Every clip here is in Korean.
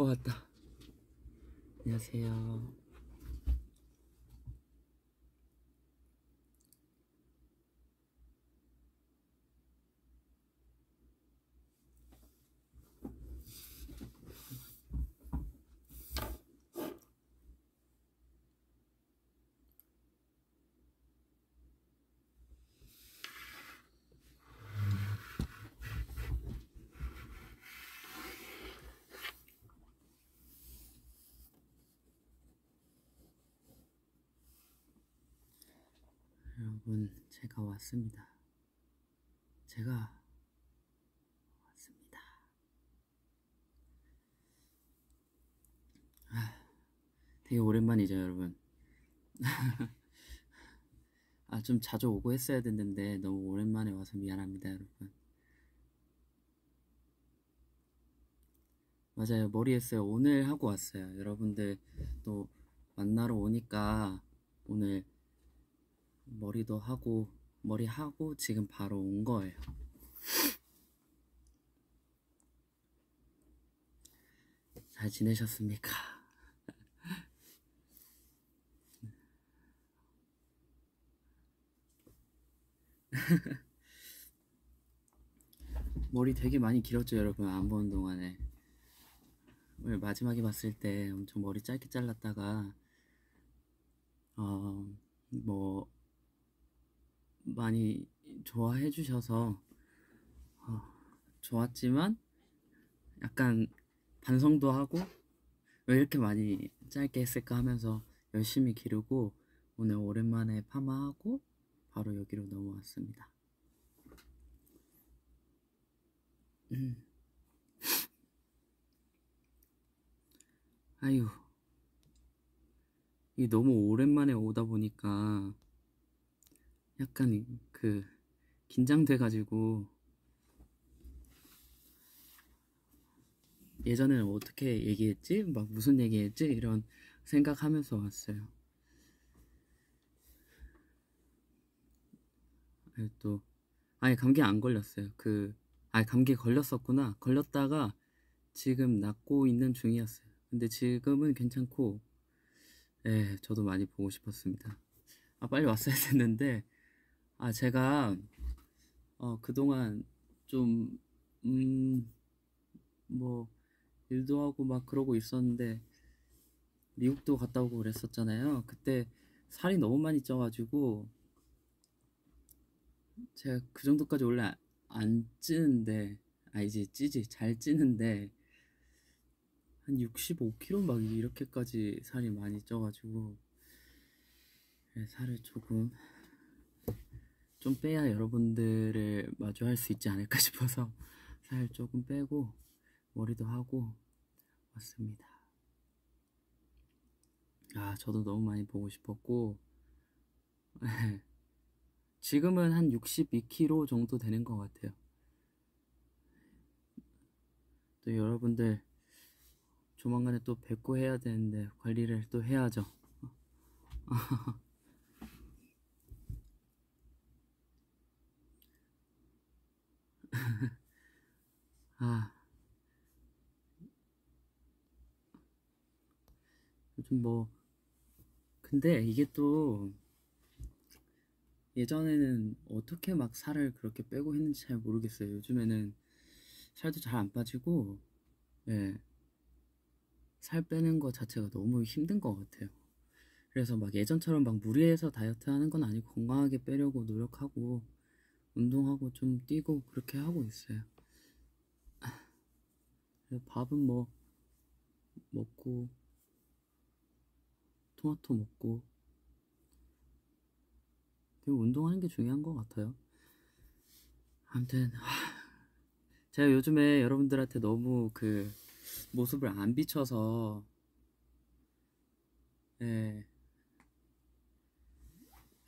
어 왔다. 안녕하세요. 여러분, 제가 왔습니다. 제가 왔습니다. 아, 되게 오랜만이죠, 여러분. 아, 좀 자주 오고 했어야 됐는데 너무 오랜만에 와서 미안합니다, 여러분. 맞아요, 머리 했어요. 오늘 하고 왔어요. 여러분들 또 만나러 오니까 오늘 머리도 하고 머리 하고 지금 바로 온 거예요. 잘 지내셨습니까? 머리 되게 많이 길었죠, 여러분. 안 보는 동안에. 오늘 마지막에 봤을 때 엄청 머리 짧게 잘랐다가, 어, 뭐, 많이 좋아해 주셔서, 어, 좋았지만, 약간 반성도 하고, 왜 이렇게 많이 짧게 했을까 하면서 열심히 기르고, 오늘 오랜만에 파마하고, 바로 여기로 넘어왔습니다. 음. 아유, 이게 너무 오랜만에 오다 보니까 약간 그 긴장돼 가지고 예전에는 어떻게 얘기했지? 막 무슨 얘기했지? 이런 생각하면서 왔어요. 또 아니 감기 안 걸렸어요. 그 아니 감기 걸렸었구나. 걸렸다가 지금 낫고 있는 중이었어요. 근데 지금은 괜찮고, 예, 저도 많이 보고 싶었습니다. 아 빨리 왔어야 됐는데, 아 제가 어 그동안 좀 음 뭐 일도 하고 막 그러고 있었는데 미국도 갔다 오고 그랬었잖아요. 그때 살이 너무 많이 쪄가지고 제가 그 정도까지 원래 아- 안 찌는데 아 이제 찌지 잘 찌는데 한 65kg 막 이렇게까지 살이 많이 쪄가지고 네, 살을 조금 좀 빼야 여러분들을 마주할 수 있지 않을까 싶어서 살 조금 빼고 머리도 하고 왔습니다. 아 저도 너무 많이 보고 싶었고 지금은 한 62kg 정도 되는 것 같아요. 또 여러분들 조만간에 또 뵙고 해야 되는데 관리를 또 해야죠. 아, 요즘 뭐, 근데 이게 또 예전에는 어떻게 막 살을 그렇게 빼고 했는지 잘 모르겠어요. 요즘에는 살도 잘 안 빠지고, 예, 살 빼는 거 자체가 너무 힘든 것 같아요. 그래서 막 예전처럼 막 무리해서 다이어트 하는 건 아니고 건강하게 빼려고 노력하고, 운동하고 좀 뛰고 그렇게 하고 있어요. 밥은 뭐, 먹고, 토마토 먹고, 그리고 운동하는 게 중요한 것 같아요. 아무튼, 하, 제가 요즘에 여러분들한테 너무 그 모습을 안 비춰서, 예.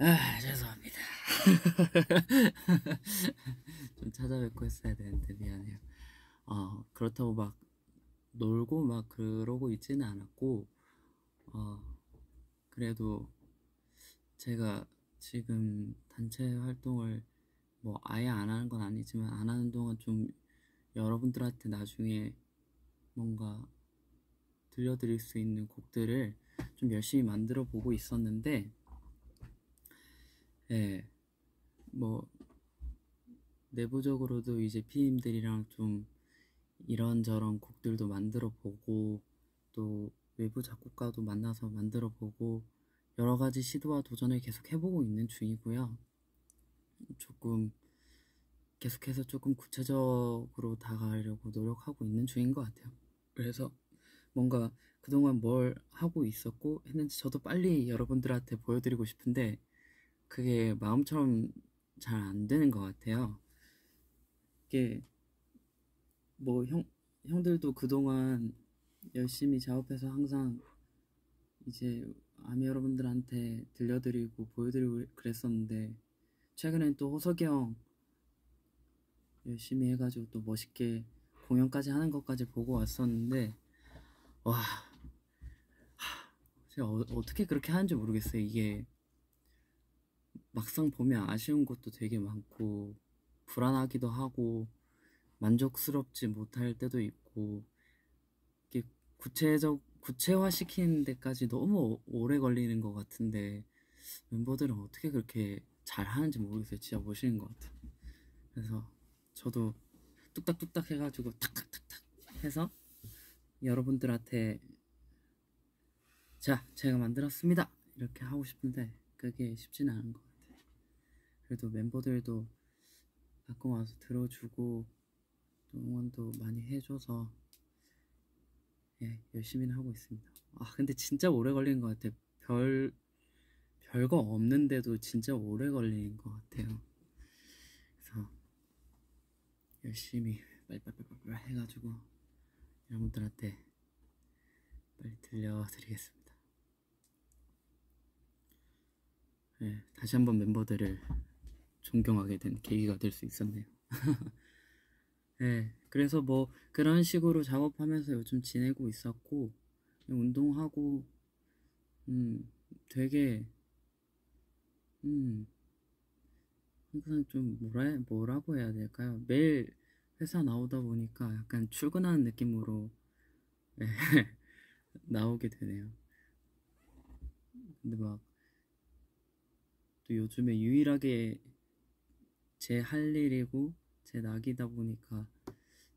아, 죄송합니다. 좀 찾아뵙고 했어야 되는데 미안해요. 어, 그렇다고 막 놀고 막 그러고 있지는 않았고, 어, 그래도 제가 지금 단체 활동을 뭐 아예 안 하는 건 아니지만 안 하는 동안 좀 여러분들한테 나중에 뭔가 들려드릴 수 있는 곡들을 좀 열심히 만들어 보고 있었는데, 예, 뭐, 내부적으로도 이제 피님들이랑 좀 이런저런 곡들도 만들어 보고, 또 외부 작곡가도 만나서 만들어 보고, 여러 가지 시도와 도전을 계속 해보고 있는 중이고요. 조금 계속해서 조금 구체적으로 다가가려고 노력하고 있는 중인 것 같아요. 그래서 뭔가 그동안 뭘 하고 있었고 했는지 저도 빨리 여러분들한테 보여드리고 싶은데 그게 마음처럼 잘 안 되는 것 같아요. 이게 뭐 형, 형들도 그동안 열심히 작업해서 항상 이제 아미 여러분들한테 들려드리고 보여드리고 그랬었는데 최근엔 또 호석이 형 열심히 해가지고 또 멋있게 공연까지 하는 것까지 보고 왔었는데 와 제가 어, 어떻게 그렇게 하는지 모르겠어요 이게 막상 보면 아쉬운 것도 되게 많고 불안하기도 하고 만족스럽지 못할 때도 있고 이게 구체적 구체화 시키는 데까지 너무 오래 걸리는 것 같은데 멤버들은 어떻게 그렇게 잘 하는지 모르겠어요. 진짜 멋있는 것 같아요. 그래서 저도 뚝딱뚝딱 해가지고 탁탁탁탁 해서 여러분들한테 자 제가 만들었습니다 이렇게 하고 싶은데 그게 쉽지는 않은 것 같아요. 그래도 멤버들도 가끔 와서 들어주고 또 응원도 많이 해줘서 예, 열심히는 하고 있습니다. 아, 근데 진짜 오래 걸리는 것 같아요. 별, 별거 없는데도 진짜 오래 걸리는 것 같아요. 그래서 열심히 빨리빨리빨리 해가지고 여러분들한테 빨리 들려드리겠습니다. 예, 다시 한번 멤버들을 존경하게 된 계기가 될 수 있었네요. 네, 그래서 뭐 그런 식으로 작업하면서 요즘 지내고 있었고 운동하고 음 되게 음 항상 좀 뭐라 뭐라고 해야 될까요? 매일 회사 나오다 보니까 약간 출근하는 느낌으로 네, 나오게 되네요. 근데 막 또 요즘에 유일하게 제 할 일이고 제 낙이다 보니까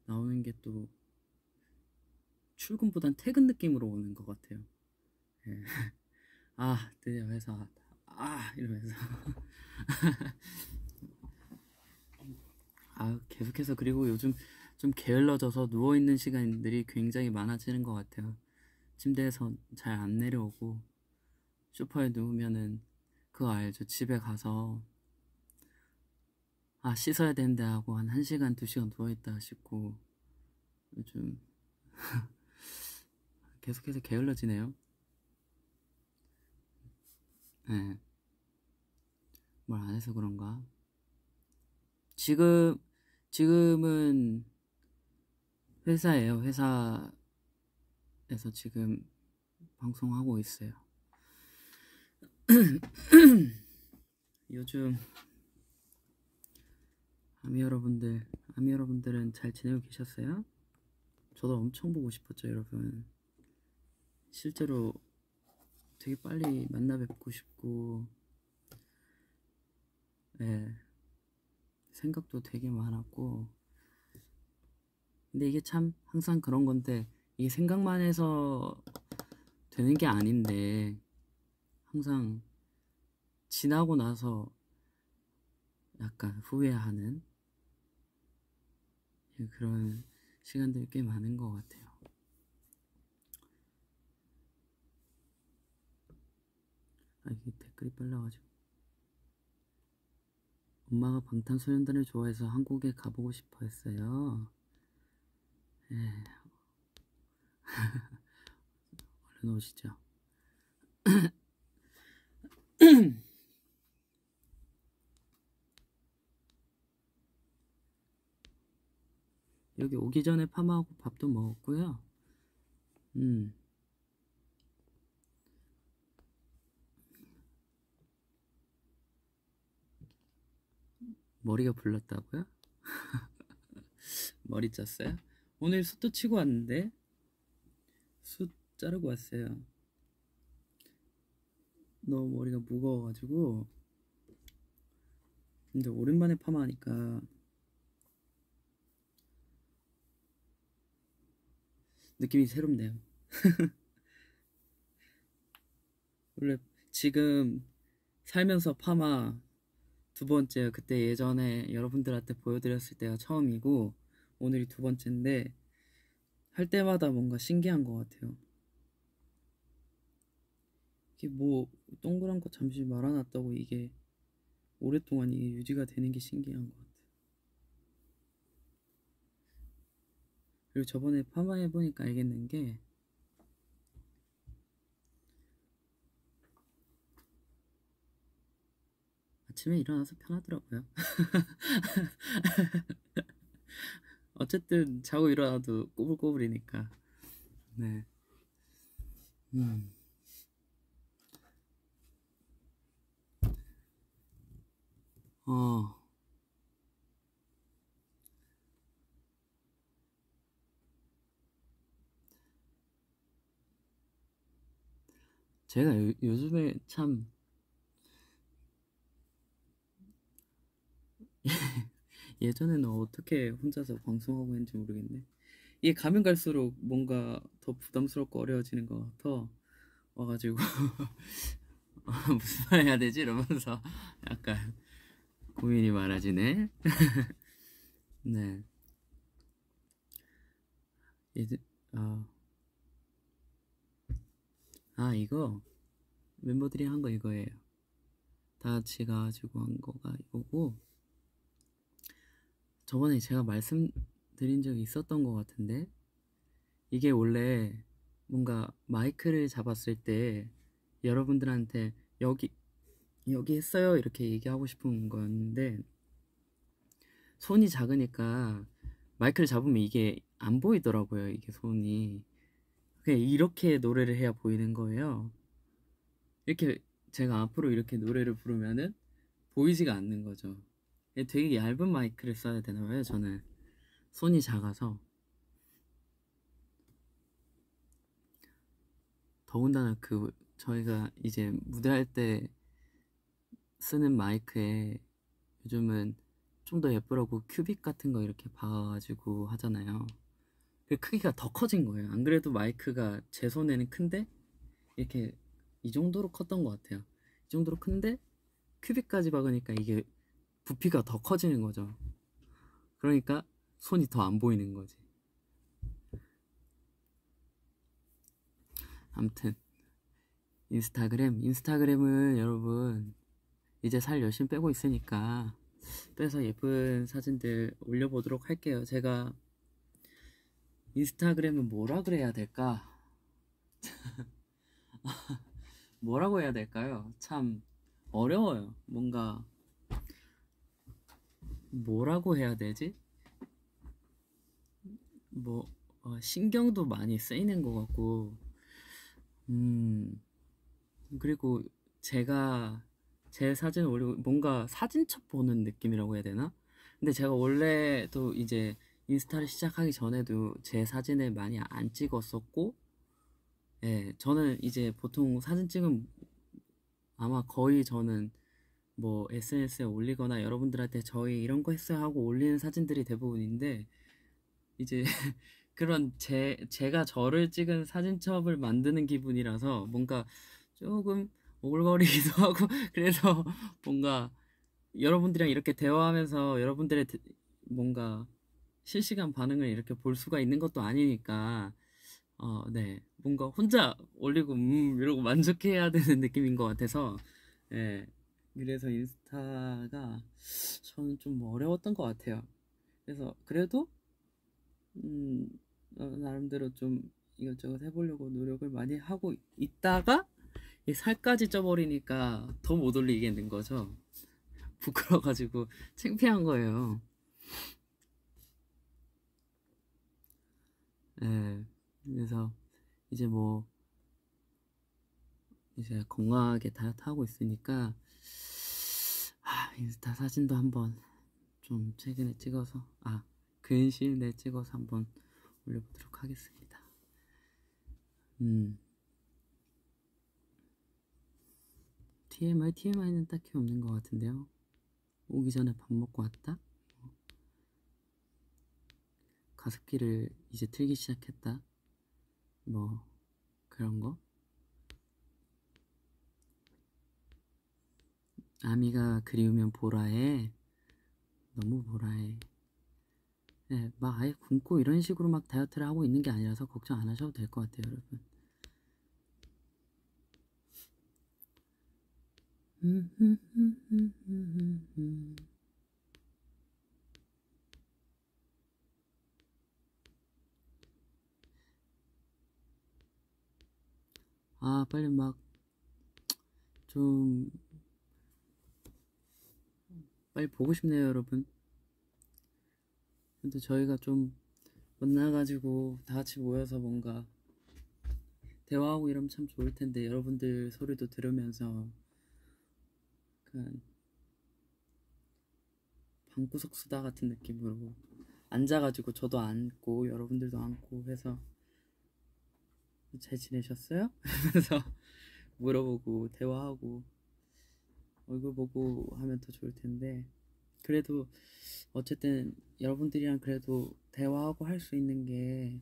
나오는 게 또 출근보단 퇴근 느낌으로 오는 것 같아요. 예. 아 드디어 회사 왔다. 아 이러면서 아 계속해서 그리고 요즘 좀 게을러져서 누워 있는 시간들이 굉장히 많아지는 것 같아요. 침대에서 잘 안 내려오고 소파에 누우면은 그거 알죠? 집에 가서 아 씻어야 되는데 하고 한 1시간 2시간 누워있다 싶고 요즘 계속해서 게을러지네요 네. 뭘 안 해서 그런가 지금 지금은 회사예요 회사에서 지금 방송하고 있어요 요즘 아미 여러분들, 아미 여러분들은 잘 지내고 계셨어요? 저도 엄청 보고 싶었죠, 여러분. 실제로 되게 빨리 만나 뵙고 싶고, 네, 생각도 되게 많았고, 근데 이게 참 항상 그런 건데, 이게 생각만 해서 되는 게 아닌데, 항상 지나고 나서 약간 후회하는 예, 그런 시간들이 꽤 많은 것 같아요. 아, 이게 댓글이 빨라가지고. 엄마가 방탄소년단을 좋아해서 한국에 가보고 싶어 했어요. 예. 얼른 오시죠. 여기 오기 전에 파마하고 밥도 먹었고요. 음. 머리가 불렀다고요? 머리 짰어요? 오늘 숯도 치고 왔는데 숯 자르고 왔어요. 너무 머리가 무거워가지고 근데 오랜만에 파마하니까 느낌이 새롭네요. 원래 지금 살면서 파마 두 번째요. 그때 예전에 여러분들한테 보여드렸을 때가 처음이고 오늘이 두 번째인데 할 때마다 뭔가 신기한 것 같아요. 이게 뭐 동그란 거 잠시 말아놨다고 이게 오랫동안 이게 유지가 되는 게 신기한 것 같아요. 그리고 저번에 파마해 보니까 알겠는 게 아침에 일어나서 편하더라고요. 어쨌든 자고 일어나도 꼬불꼬불이니까. 네. 음. 어. 제가 요, 요즘에 참 예전에는 어떻게 혼자서 방송하고 했는지 모르겠네. 이게 가면 갈수록 뭔가 더 부담스럽고 어려워지는 것 같아. 와가지고 무슨 말 해야 되지? 이러면서 약간 고민이 많아지네. 네. 이제 아, 아 이거 멤버들이 한 거 이거예요. 다 같이 가지고 한 거가 이거고 저번에 제가 말씀드린 적이 있었던 것 같은데 이게 원래 뭔가 마이크를 잡았을 때 여러분들한테 여기 여기 했어요. 이렇게 얘기하고 싶은 거였는데 손이 작으니까 마이크를 잡으면 이게 안 보이더라고요 이게 손이. 그냥 이렇게 노래를 해야 보이는 거예요. 이렇게 제가 앞으로 이렇게 노래를 부르면은 보이지가 않는 거죠. 되게 얇은 마이크를 써야 되나 봐요 저는. 손이 작아서. 더군다나 그 저희가 이제 무대할 때 쓰는 마이크에 요즘은 좀 더 예쁘라고 큐빅 같은 거 이렇게 박아가지고 하잖아요. 그 크기가 더 커진 거예요. 안 그래도 마이크가 제 손에는 큰데 이렇게 이 정도로 컸던 것 같아요. 이 정도로 큰데 큐빅까지 박으니까 이게 부피가 더 커지는 거죠. 그러니까 손이 더 안 보이는 거지. 아무튼 인스타그램 인스타그램은 여러분 이제 살 열심히 빼고 있으니까 빼서 예쁜 사진들 올려보도록 할게요. 제가 인스타그램은 뭐라 그래야 될까? 뭐라고 해야 될까요? 참 어려워요. 뭔가 뭐라고 해야 되지? 뭐 어, 신경도 많이 쓰이는 것 같고 음 그리고 제가 제 사진을 올리고 뭔가 사진첩 보는 느낌이라고 해야 되나? 근데 제가 원래도 이제 인스타를 시작하기 전에도 제 사진을 많이 안 찍었었고 예, 저는 이제 보통 사진 찍은 아마 거의 저는 뭐 SNS에 올리거나 여러분들한테 저희 이런 거 했어요 하고 올리는 사진들이 대부분인데 이제 그런 제 제가 저를 찍은 사진첩을 만드는 기분이라서 뭔가 조금 오글거리기도 하고 그래서 뭔가 여러분들이랑 이렇게 대화하면서 여러분들의 뭔가 실시간 반응을 이렇게 볼 수가 있는 것도 아니니까 어, 네. 뭔가 혼자 올리고 음 이러고 만족해야 되는 느낌인 것 같아서 예. 그래서 인스타가 저는 좀 어려웠던 것 같아요. 그래서 그래도 음 어, 나름대로 좀 이것저것 해보려고 노력을 많이 하고 있다가 살까지 쪄버리니까 더 못 올리겠는 거죠. 부끄러워가지고 창피한 거예요. 네, 그래서 이제 뭐 이제 건강하게 다이어트 하고 있으니까 아, 인스타 사진도 한번 좀 최근에 찍어서 아 근시일 내 찍어서 한번 올려보도록 하겠습니다. 음. TMI, TMI는 딱히 없는 것 같은데요. 오기 전에 밥 먹고 왔다? 가습기를 이제 틀기 시작했다? 뭐, 그런 거? 아미가 그리우면 보라해. 너무 보라해. 네, 막 아예 굶고 이런 식으로 막 다이어트를 하고 있는 게 아니라서 걱정 안 하셔도 될 것 같아요, 여러분. 아, 빨리 막, 좀, 빨리 보고 싶네요, 여러분. 근데 저희가 좀 만나가지고 다 같이 모여서 뭔가 대화하고 이러면 참 좋을 텐데 여러분들 소리도 들으면서 약간 방구석 수다 같은 느낌으로 앉아가지고 저도 앉고 여러분들도 앉고 해서 잘 지내셨어요? 하면서 물어보고 대화하고 얼굴 보고 하면 더 좋을 텐데 그래도 어쨌든 여러분들이랑 그래도 대화하고 할 수 있는 게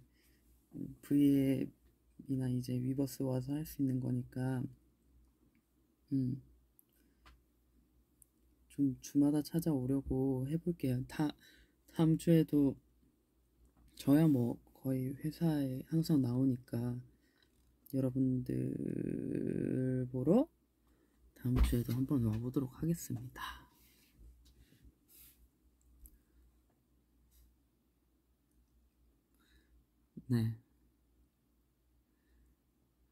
V앱이나 이제 위버스 와서 할 수 있는 거니까 음. 좀 주마다 찾아오려고 해볼게요. 다 다음 주에도 저야 뭐 거의 회사에 항상 나오니까 여러분들 보러 다음 주에도 한번 와보도록 하겠습니다. 네.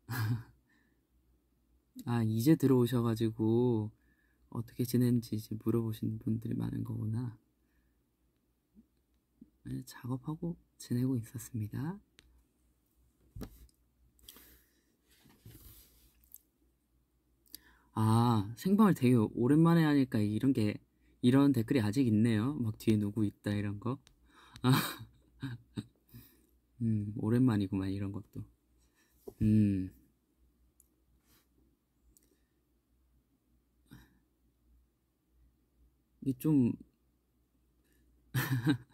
아, 이제 들어오셔가지고 어떻게 지냈는지 이제 물어보시는 분들이 많은 거구나. 네, 작업하고 지내고 있었습니다. 아, 생방을 되게 오랜만에 하니까 이런 게, 이런 댓글이 아직 있네요. 막 뒤에 누구 있다, 이런 거. 아, 음, 오랜만이구만, 이런 것도. 음. 이게 좀,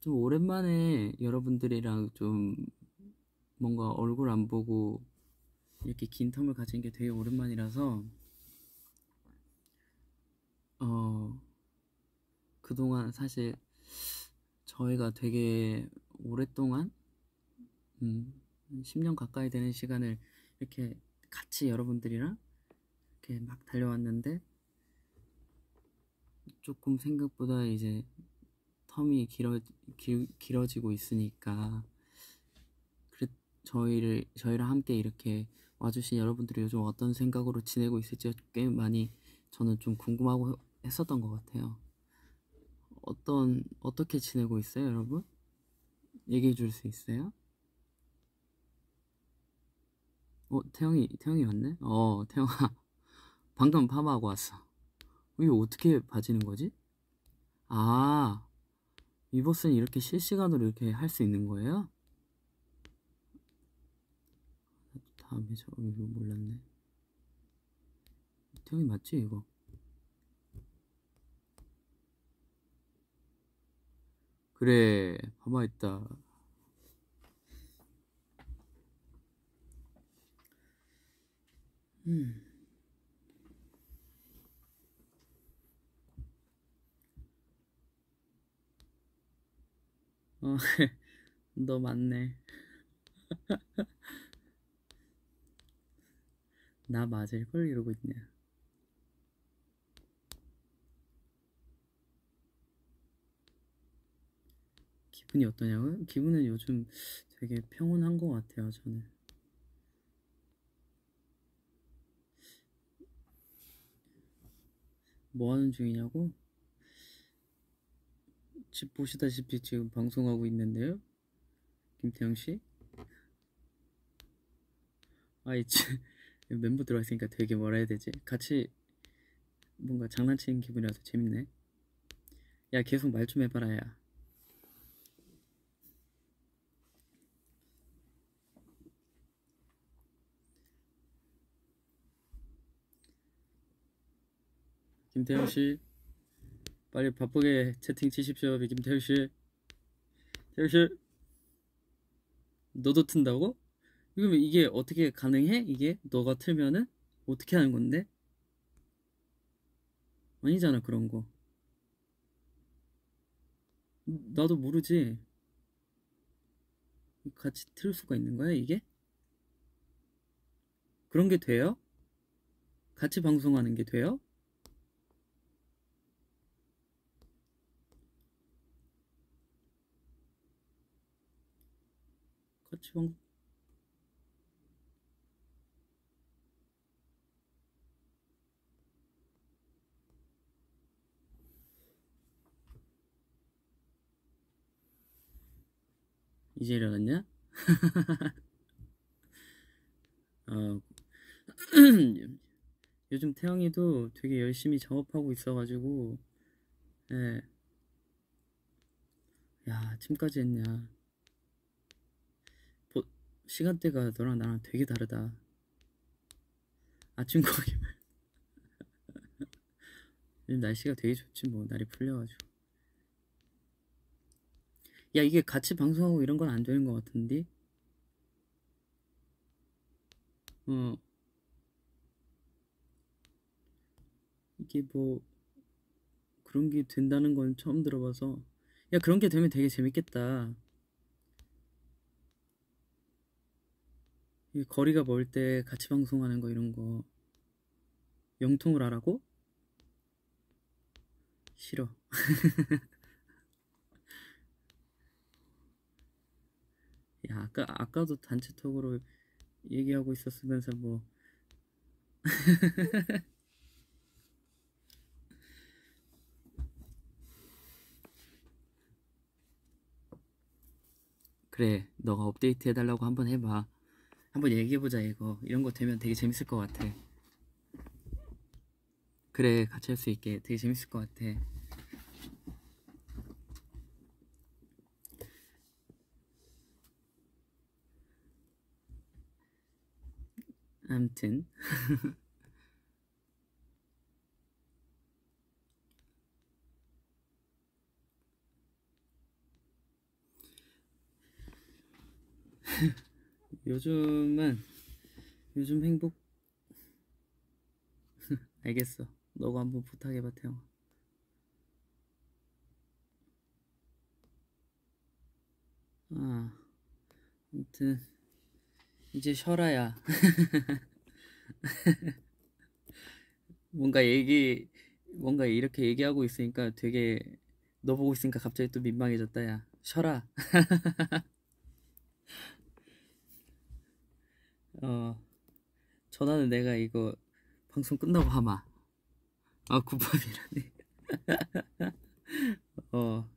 좀 오랜만에 여러분들이랑 좀 뭔가 얼굴 안 보고 이렇게 긴 텀을 가진 게 되게 오랜만이라서 어 그동안 사실 저희가 되게 오랫동안 음 10년 가까이 되는 시간을 이렇게 같이 여러분들이랑 이렇게 막 달려왔는데 조금 생각보다 이제 텀이 길어 길, 길어지고 있으니까 그래 저희를 저희랑 함께 이렇게 와주신 여러분들이 요즘 어떤 생각으로 지내고 있을지 꽤 많이 저는 좀 궁금하고 했었던 것 같아요. 어떤 어떻게 지내고 있어요, 여러분? 얘기해 줄 수 있어요? 어, 태영이 태영이 왔네? 어, 태영아 방금 파마하고 왔어. 이게 어떻게 봐지는 거지? 아, 위버스는 이렇게 실시간으로 이렇게 할 수 있는 거예요? 다음에 저 이거 몰랐네. 태영이 맞지 이거? 그래, 파마했다. 음. 어, 너 맞네. 나 맞을걸 이러고 있네. 기분이 어떠냐고요? 기분은 요즘 되게 평온한 것 같아요, 저는. 뭐 하는 중이냐고? 집 보시다시피 지금 방송하고 있는데요. 김태형 씨. 아, 이제 멤버 들어왔으니까 되게 뭐라 해야 되지? 같이 뭔가 장난치는 기분이라서 재밌네. 야, 계속 말 좀 해봐라, 야. 김태형 씨. 빨리 바쁘게 채팅 치십시오 김태형 씨 태형 씨 너도 튼다고? 그러면 이게 어떻게 가능해? 이게 너가 틀면은 어떻게 하는 건데? 아니잖아 그런 거 나도 모르지 같이 틀 수가 있는 거야 이게? 그런 게 돼요? 같이 방송하는 게 돼요? 같이 방 이제 일어났냐? 어, 요즘 태영이도 되게 열심히 작업하고 있어가지고, 예. 야, 아침까지 했냐. 보, 시간대가 너랑 나랑 되게 다르다. 아침 거기만. 요즘 날씨가 되게 좋지, 뭐, 날이 풀려가지고. 야, 이게 같이 방송하고 이런 건 안 되는 것 같은데? 어. 이게 뭐, 그런 게 된다는 건 처음 들어봐서. 야, 그런 게 되면 되게 재밌겠다. 이 거리가 멀 때 같이 방송하는 거 이런 거. 영통을 하라고? 싫어. 야, 아까, 아까도 단체 톡으로 얘기하고 있었으면서 뭐. 그래, 너가 업데이트 해달라고 한번 해봐. 한번 얘기해보자, 이거. 이런 거 되면 되게 재밌을 것 같아. 그래, 같이 할 수 있게 되게 재밌을 것 같아. 아무튼 요즘은 요즘 행복. 알겠어. 너가 한번 부탁해봐 태영아. 아 아무튼 이제 쉬어라야. 뭔가 얘기 뭔가 이렇게 얘기하고 있으니까 되게 너 보고 있으니까 갑자기 또 민망해졌다 야. 쉬어라 어 전화는 내가 이거 방송 끝나고 하마 아 굿밥이라네 어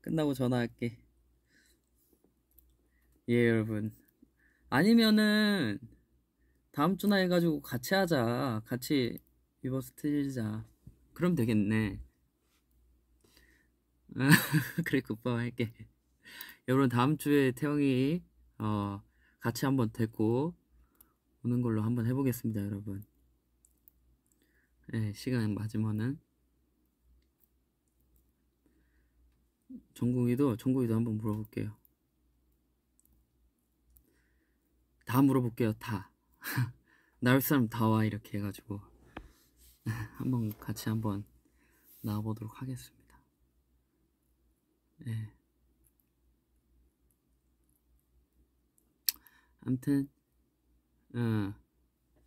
끝나고 전화할게 예 여러분 아니면은 다음 주나 해가지고 같이 하자. 같이 위버스 틀자. 그럼 되겠네. 그래 굿밤 할게. 여러분 다음 주에 태영이 어 같이 한번 데리고 오는 걸로 한번 해보겠습니다, 여러분. 네, 시간 맞으면은 정국이도 정국이도 한번 물어볼게요. 다 물어볼게요, 다. 나올 사람 다 와 이렇게 해가지고 한번 같이 한번 나와보도록 하겠습니다. 네. 아무튼 어.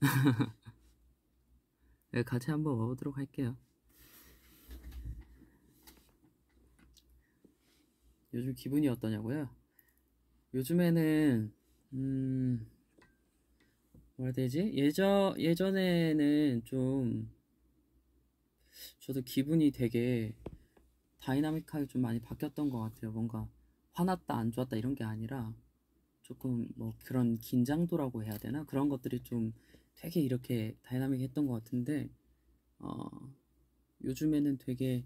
네, 같이 한번 와보도록 할게요. 요즘 기분이 어떠냐고요? 요즘에는 음 뭐라 해야 되지? 예전 예전에는 좀 저도 기분이 되게 다이나믹하게 좀 많이 바뀌었던 것 같아요. 뭔가 화났다 안 좋았다 이런 게 아니라 조금 뭐 그런 긴장도라고 해야 되나 그런 것들이 좀 되게 이렇게 다이나믹했던 것 같은데 어 요즘에는 되게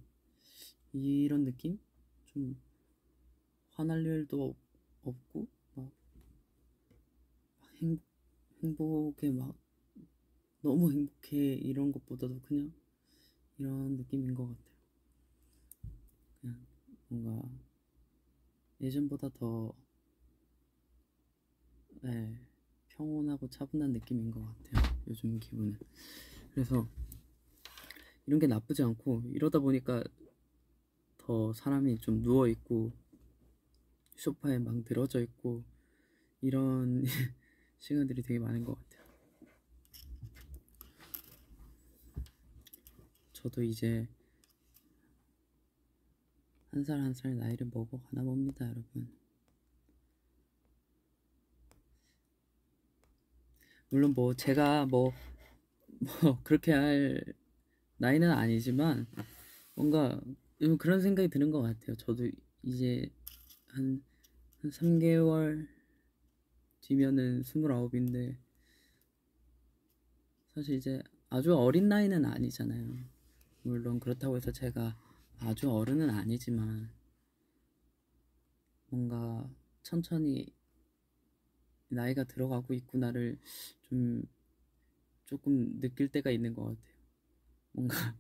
이런 느낌 좀 화날 일도 없고 막 행, 행복에 막 너무 행복해 이런 것보다도 그냥 이런 느낌인 것 같아요. 그냥 뭔가 예전보다 더 네, 평온하고 차분한 느낌인 것 같아요. 요즘 기분은. 그래서 이런 게 나쁘지 않고 이러다 보니까 더 사람이 좀 누워 있고 소파에 막 늘어져 있고 이런 시간들이 되게 많은 것 같아요. 저도 이제 한 살 한살 나이를 먹어가나 봅니다, 여러분. 물론 뭐 제가 뭐, 뭐 그렇게 할 나이는 아니지만 뭔가 그런 생각이 드는 것 같아요. 저도 이제 한, 한 3개월 뒤면은 29인데 사실 이제 아주 어린 나이는 아니잖아요. 물론 그렇다고 해서 제가 아주 어른은 아니지만 뭔가 천천히 나이가 들어가고 있구나를 좀 조금 느낄 때가 있는 것 같아요. 뭔가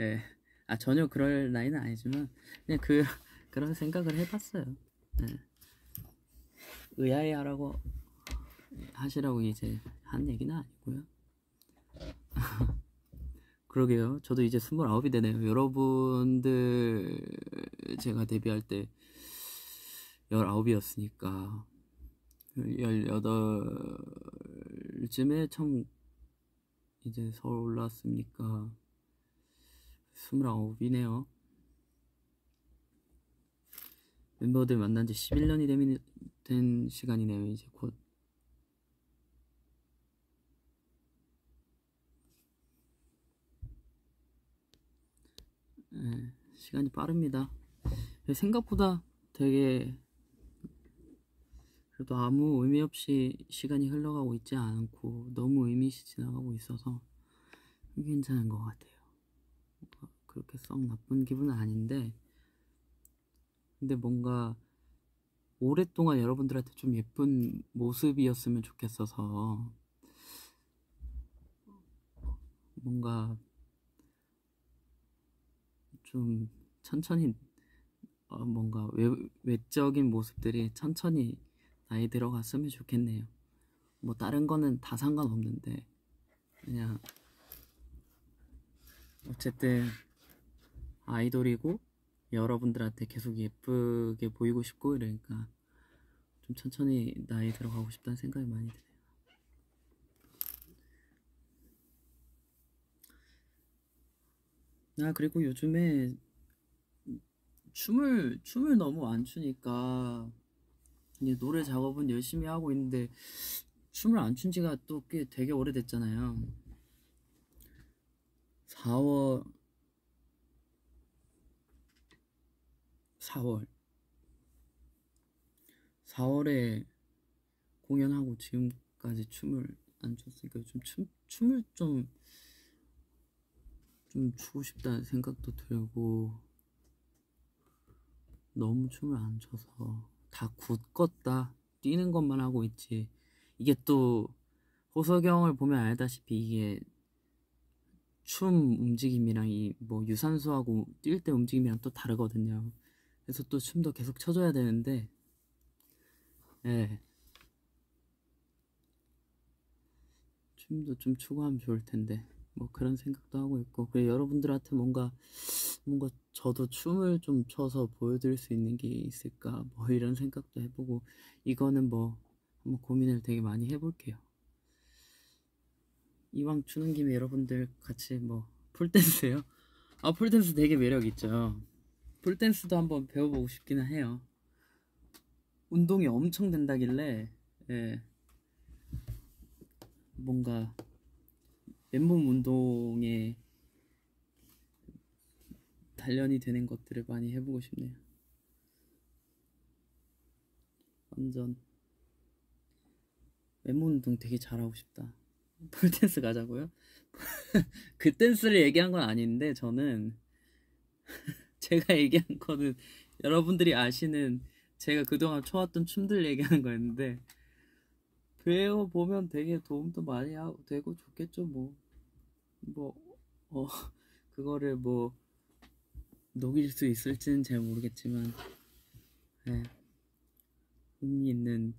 예. 아 전혀 그럴 나이는 아니지만 그냥 그 그런 생각을 해봤어요. 예. 의아해하라고 하시라고 이제 한 얘기는 아니고요. 그러게요. 저도 이제 스물아홉이 되네요. 여러분들 제가 데뷔할 때 열아홉이었으니까 열여덟쯤에 처음 이제 서울 올라왔으니까 스물아홉이네요. 멤버들 만난 지 11년이 된, 된 시간이네요. 이제 곧. 네, 시간이 빠릅니다. 생각보다 되게 그래도 아무 의미 없이 시간이 흘러가고 있지 않고 너무 의미 있이 지나가고 있어서 괜찮은 것 같아요. 그렇게 썩 나쁜 기분은 아닌데 근데 뭔가 오랫동안 여러분들한테 좀 예쁜 모습이었으면 좋겠어서 뭔가 좀 천천히 어 뭔가 외, 외적인 모습들이 천천히 나이 들어갔으면 좋겠네요. 뭐 다른 거는 다 상관없는데 그냥 어쨌든 아이돌이고 여러분들한테 계속 예쁘게 보이고 싶고 이러니까 좀 천천히 나이 들어가고 싶다는 생각이 많이 드네요. 아 그리고 요즘에 춤을 춤을 너무 안 추니까 이제 노래 작업은 열심히 하고 있는데 춤을 안 춘 지가 또 꽤 되게 오래됐잖아요. 4월 4월 4월에 공연하고 지금까지 춤을 안 췄으니까 좀 춤, 춤을 좀, 좀 추고 싶다는 생각도 들고 너무 춤을 안 춰서 다 굳었다 뛰는 것만 하고 있지. 이게 또 호석영을 보면 알다시피 이게 춤 움직임이랑 이 뭐 유산소하고 뛸 때 움직임이랑 또 다르거든요. 그래서 또 춤도 계속 춰줘야 되는데 예. 춤도 좀 추고 하면 좋을 텐데 뭐 그런 생각도 하고 있고 그래 여러분들한테 뭔가 뭔가 저도 춤을 좀 춰서 보여드릴 수 있는 게 있을까 뭐 이런 생각도 해보고 이거는 뭐 한번 고민을 되게 많이 해볼게요 이왕 추는 김에 여러분들 같이 뭐 풀댄스요? 아 풀댄스 되게 매력 있죠 풀댄스도 한번 배워보고 싶기는 해요 운동이 엄청 된다길래 예. 뭔가 맨몸 운동에 단련이 되는 것들을 많이 해보고 싶네요. 완전 맨몸 운동 되게 잘하고 싶다. 폴댄스 가자고요? 그 댄스를 얘기한 건 아닌데 저는 제가 얘기한 거는 여러분들이 아시는 제가 그동안 춰왔던 춤들 얘기하는 거였는데 배워 보면 되게 도움도 많이 하고 되고 좋겠죠 뭐 뭐, 어, 그거를 뭐 녹일 수 있을지는 잘 모르겠지만 네. 의미 있는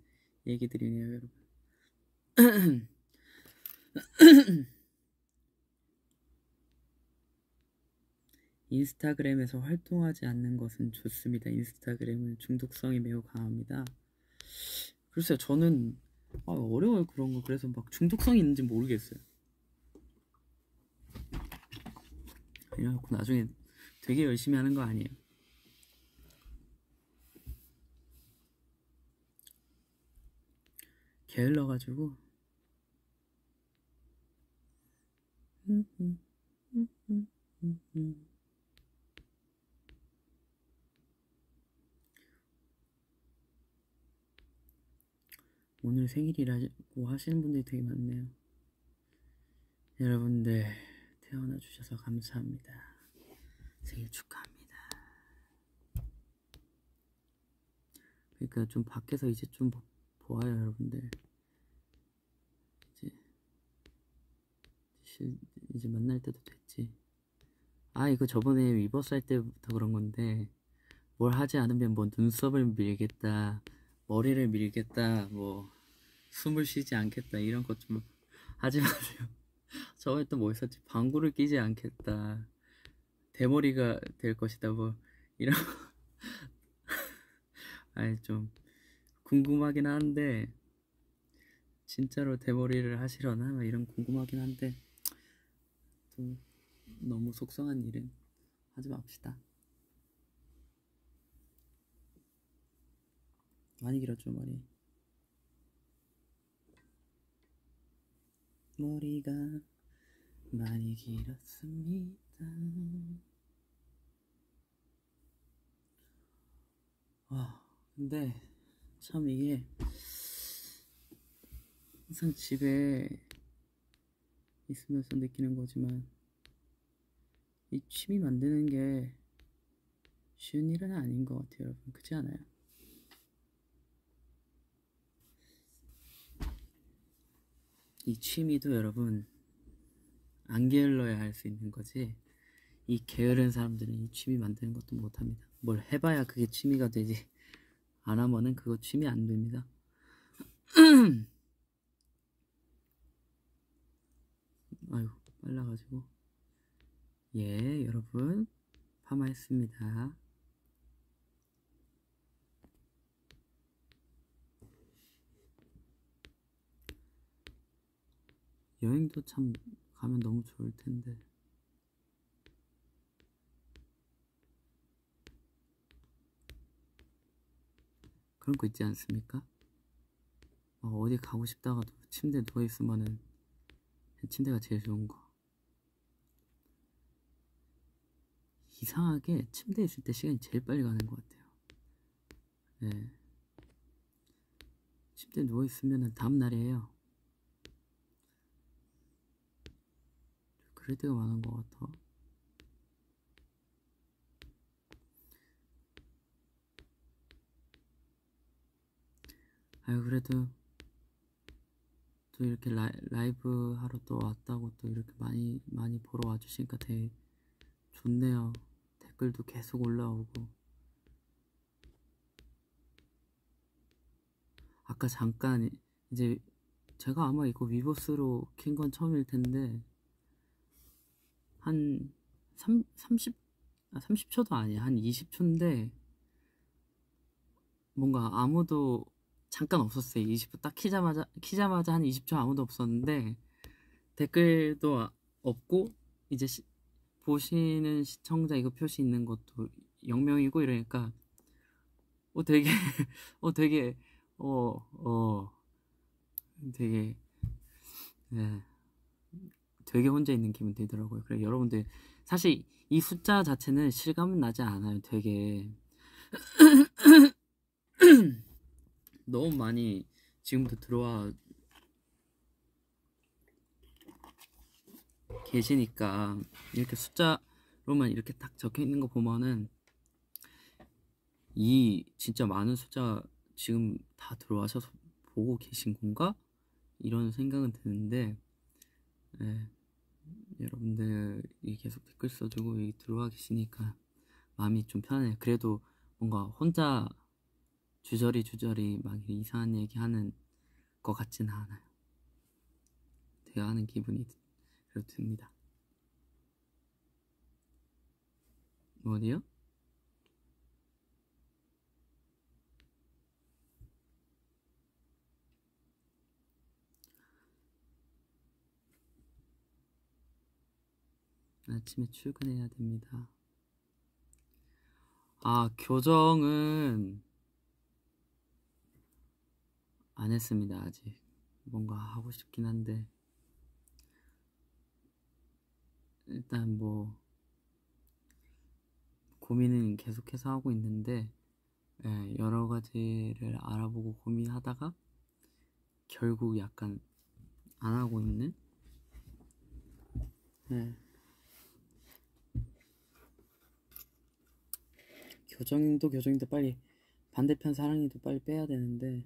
얘기들이네요 여러분 인스타그램에서 활동하지 않는 것은 좋습니다. 인스타그램은 중독성이 매우 강합니다. 글쎄요, 저는 아, 어려워요 그런 거. 그래서 막 중독성이 있는지 모르겠어요. 이래갖고 나중에 되게 열심히 하는 거 아니에요. 게을러가지고 음, 음, 음, 오늘 생일이라고 하시는 분들이 되게 많네요. 여러분들 태어나 주셔서 감사합니다. 생일 축하합니다. 그러니까 좀 밖에서 이제 좀 보아요, 여러분들. 이제 실, 이제 만날 때도 됐지. 아 이거 저번에 위버스 할 때부터 그런 건데 뭘 하지 않으면 뭐 눈썹을 밀겠다. 머리를 밀겠다, 뭐 숨을 쉬지 않겠다 이런 것 좀 하지 마세요. 저번에 또 뭐 있었지? 방구를 끼지 않겠다, 대머리가 될 것이다, 뭐 이런 아니 좀 궁금하긴 한데 진짜로 대머리를 하시려나 뭐 이런 궁금하긴 한데 또 너무 속상한 일은 하지 맙시다. 많이 길었죠 머리. 머리가 많이 길었습니다. 아 근데 참 이게 항상 집에 있으면서 느끼는 거지만 이 취미 만드는 게 쉬운 일은 아닌 것 같아요 여러분. 그렇지 않아요? 이 취미도 여러분 안 게을러야 할 수 있는 거지. 이 게으른 사람들은 이 취미 만드는 것도 못합니다. 뭘 해봐야 그게 취미가 되지. 안 하면은 그거 취미 안 됩니다. 아유 빨라가지고. 예 여러분. 파마했습니다 여행도 참 가면 너무 좋을 텐데. 그런 거 있지 않습니까? 어, 디 가고 싶다가도 침대에 누워있으면은 침대가 제일 좋은 거. 이상하게 침대에 있을 때 시간이 제일 빨리 가는 것 같아요. 네. 침대에 누워있으면은 다음날이에요. 그럴 때가 많은 것 같아. 아유 그래도 또 이렇게 라이, 라이 브 하러 또 왔다고 또 이렇게 많이 많이 보러 와주시니까 되게 좋네요. 댓글도 계속 올라오고 아까 잠깐 이제 제가 아마 이거 위버스로 킨 건 처음일 텐데 한 3, 30, 아, 30초도 아니야. 한 20초인데, 뭔가 아무도 잠깐 없었어요. 20초 딱 키자마자, 키자마자 한 20초 아무도 없었는데, 댓글도 없고, 이제 시, 보시는 시청자 이거 표시 있는 것도 0명이고 이러니까, 어, 되게, 어, 되게, 어, 어, 되게, 네. 되게 혼자 있는 기분 들더라고요. 그래 여러분들 사실 이 숫자 자체는 실감은 나지 않아요. 되게 너무 많이 지금부터 들어와 계시니까 이렇게 숫자로만 이렇게 딱 적혀 있는 거 보면은 이 진짜 많은 숫자 지금 다 들어와서 보고 계신 건가? 이런 생각은 드는데 네. 여러분들이 계속 댓글 써주고 여기 들어와 계시니까 마음이 좀 편해요. 그래도 뭔가 혼자 주저리 주저리 막 이상한 얘기 하는 것 같지는 않아요. 대화하는 기분이 그래도 듭니다. 어디요? 아침에 출근해야 됩니다. 아, 교정은 안 했습니다, 아직. 뭔가 하고 싶긴 한데. 일단 뭐, 고민은 계속해서 하고 있는데, 예, 여러 가지를 알아보고 고민하다가, 결국 약간 안 하고 있는? 예. 교정도 교정인데 빨리 반대편 사랑이도 빨리 빼야 되는데.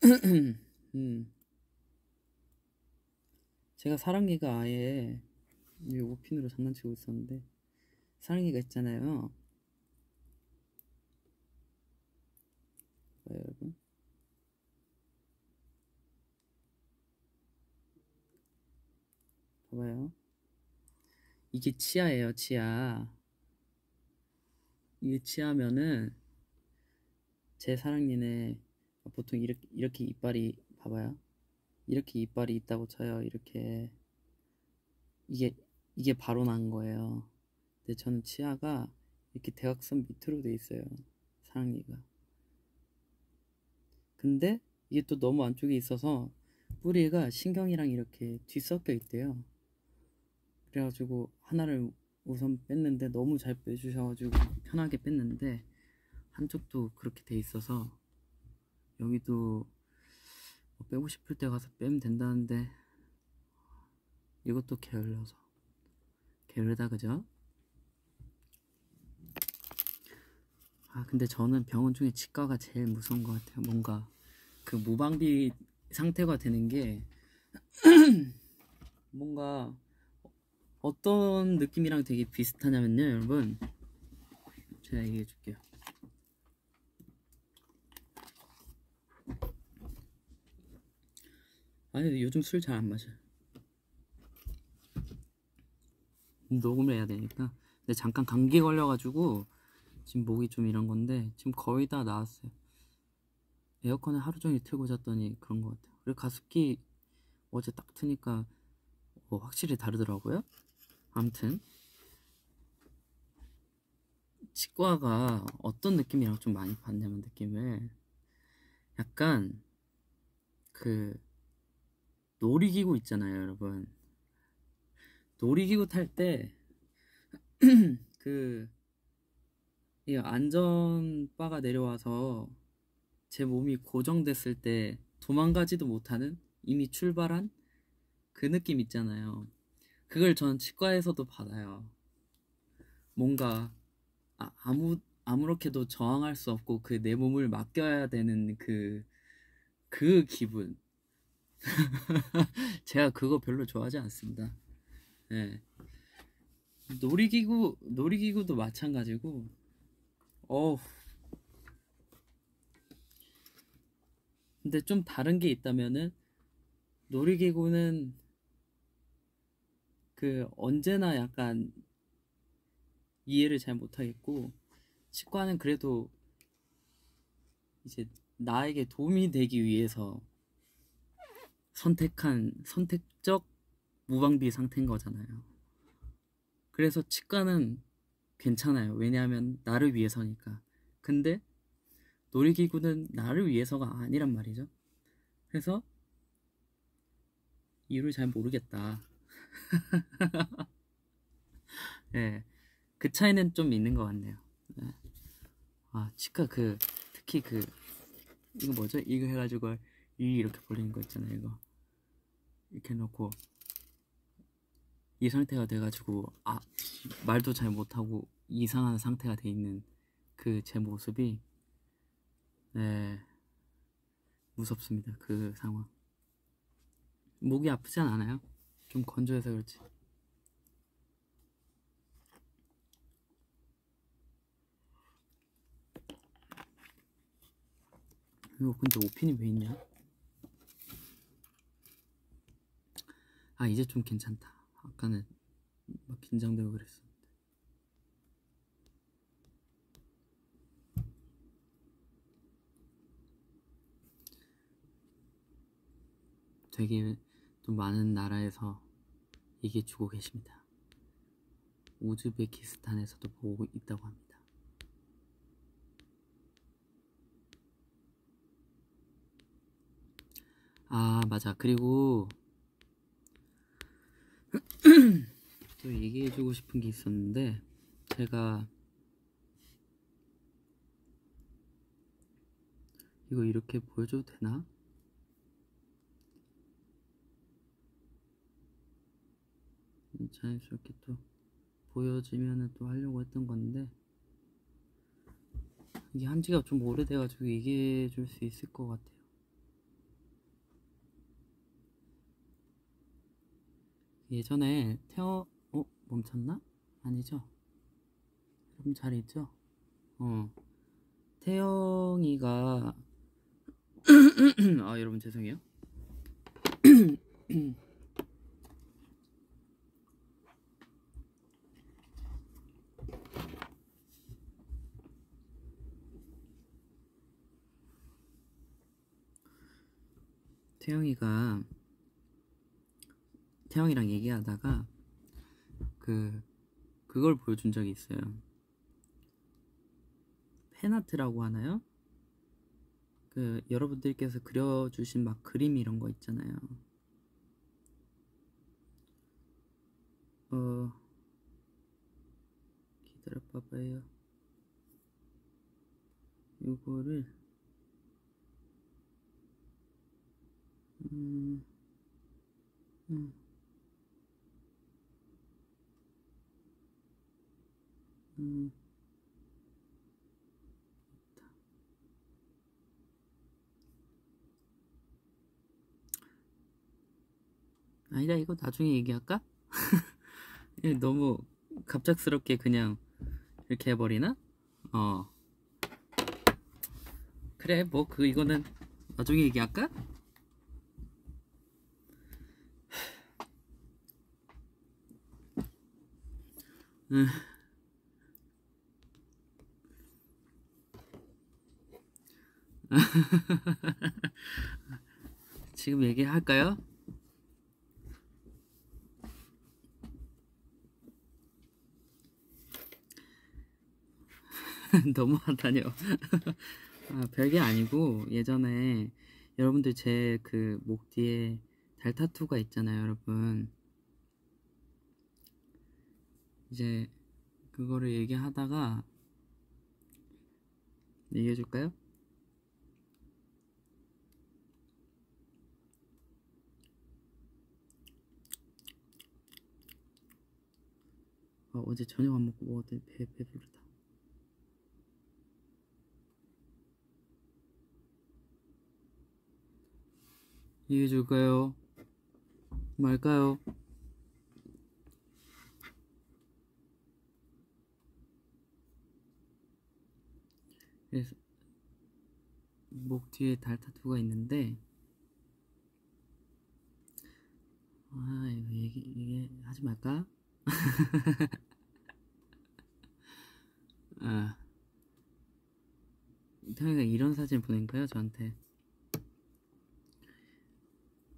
음. 제가 사랑니가 아예 요거 핀으로 장난치고 있었는데 사랑니가 있잖아요. 봐요 여러분. 봐봐요. 이게 치아예요 치아 이게 치아면은 제 사랑니네 보통 이렇게 이렇게 이빨이 봐봐요. 이렇게 이빨이 있다고 쳐요. 이렇게 이게 이게 바로 난 거예요. 근데 저는 치아가 이렇게 대각선 밑으로 돼 있어요. 사랑니가. 근데 이게 또 너무 안쪽에 있어서 뿌리가 신경이랑 이렇게 뒤섞여 있대요. 그래가지고 하나를 우선 뺐는데 너무 잘 빼주셔가지고 편하게 뺐는데 한쪽도 그렇게 돼 있어서 여기도 뭐 빼고 싶을 때 가서 빼면 된다는데 이것도 게을러서 게으르다 그죠? 아 근데 저는 병원 중에 치과가 제일 무서운 것 같아요 뭔가 그 무방비 상태가 되는 게 뭔가 어떤 느낌이랑 되게 비슷하냐면요, 여러분. 제가 얘기해 줄게요. 아니, 요즘 술 잘 안 마셔요. 녹음을 해야 되니까. 근데 잠깐 감기 걸려가지고 지금 목이 좀 이런 건데 지금 거의 다 나았어요. 에어컨을 하루 종일 틀고 잤더니 그런 것 같아요. 그리고 가습기 어제 딱 트니까 어, 확실히 다르더라고요. 아무튼. 치과가 어떤 느낌이랑 좀 많이 받냐면 느낌을 약간 그 놀이기구 있잖아요 여러분. 놀이기구 탈 때 그 이 안전바가 내려와서 제 몸이 고정됐을 때 도망가지도 못하는 이미 출발한 그 느낌 있잖아요 그걸 저는 치과에서도 받아요. 뭔가 아, 무 아무렇게도 저항할 수 없고 그 내 몸을 맡겨야 되는 그그 기분. 제가 그거 별로 좋아하지 않습니다. 네. 놀이기구 놀이기구도 마찬가지고 어 근데 좀 다른 게 있다면은 놀이기구는 그 언제나 약간 이해를 잘 못하겠고 치과는 그래도 이제 나에게 도움이 되기 위해서 선택한 선택적 무방비 상태인 거잖아요. 그래서 치과는 괜찮아요. 왜냐하면 나를 위해서니까. 근데 놀이기구는 나를 위해서가 아니란 말이죠. 그래서 이유를 잘 모르겠다. 네, 그 차이는 좀 있는 것 같네요. 네. 아, 치과 그, 특히 그, 이거 뭐죠? 이거 해가지고, 이 이렇게 벌리는 거 있잖아요, 이거. 이렇게 놓고, 이 상태가 돼가지고, 아, 말도 잘 못하고, 이상한 상태가 돼 있는 그 제 모습이, 네, 무섭습니다. 그 상황. 목이 아프진 않아요. 좀 건조해서 그렇지. 이거 근데 오핀이 왜 있냐? 아 이제 좀 괜찮다. 아까는 막 긴장되고 그랬어. 되게 또 많은 나라에서 얘기해 주고 계십니다. 우즈베키스탄에서도 보고 있다고 합니다. 아, 맞아. 그리고 또 얘기해 주고 싶은 게 있었는데 제가 이거 이렇게 보여줘도 되나? 자연스럽게 또 보여지면은 또 하려고 했던 건데 이게 한지가 좀 오래돼가지고 얘기해 줄 수 있을 것 같아요. 예전에 태어 어 멈췄나? 아니죠? 여러분 잘 있죠? 어 태영이가 아 여러분 죄송해요. 태영이가 태영이랑 얘기하다가 그 그걸 보여준 적이 있어요. 팬아트라고 하나요? 그 여러분들께서 그려주신 막 그림 이런 거 있잖아요. 어 기다려 봐봐요. 이거를 음, 음. 음. 아니다 이거 나중에 얘기할까? 너무 갑작스럽게 그냥 이렇게 해버리나? 어 그래 뭐 그 이거는 나중에 얘기할까? 음. 지금 얘기할까요? 너무하다뇨. 아, 별게 아니고 예전에 여러분들 제 그 목 뒤에 달 타투가 있잖아요, 여러분. 이제 그거를 얘기하다가 얘기해 줄까요? 어, 어제 저녁 안 먹고 먹었더니 배, 배부르다. 얘기해 줄까요? 말까요? 그래서 목 뒤에 달 타투가 있는데 아 이거 얘기 얘기 하지 말까? 아. 태영이가 이런 사진 보낸 거예요 저한테?